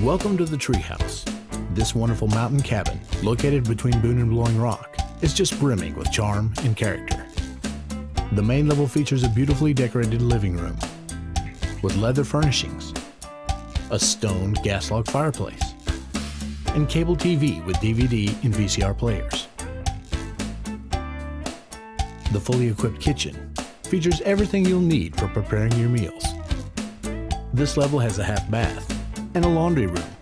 Welcome to the Treehouse. This wonderful mountain cabin, located between Boone and Blowing Rock, is just brimming with charm and character. The main level features a beautifully decorated living room with leather furnishings, a stone gas log fireplace, and cable TV with DVD and VCR players. The fully equipped kitchen features everything you'll need for preparing your meals. This level has a half bath and a laundry room,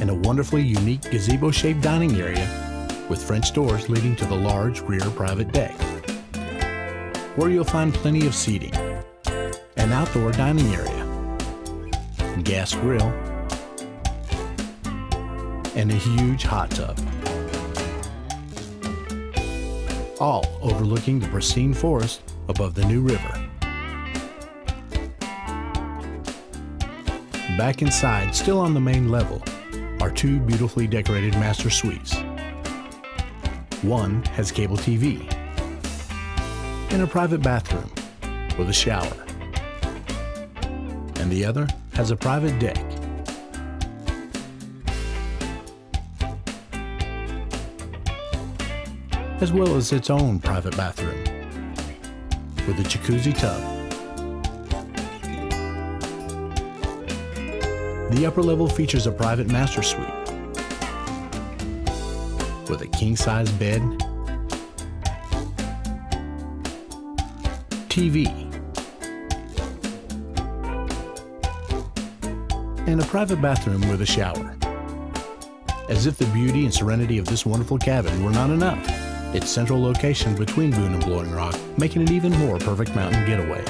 and a wonderfully unique gazebo shaped dining area with French doors leading to the large rear private deck, where you'll find plenty of seating, an outdoor dining area, gas grill, and a huge hot tub. All overlooking the pristine forest above the new river. Back inside, still on the main level, are two beautifully decorated master suites. One has cable TV and a private bathroom with a shower. And the other has a private deck. As well as its own private bathroom with a jacuzzi tub. The upper level features a private master suite with a king-size bed, TV, and a private bathroom with a shower. As if the beauty and serenity of this wonderful cabin were not enough, its central location between Boone and Blowing Rock making it even more perfect mountain getaway.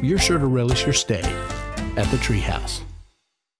You're sure to relish your stay at the Treehouse.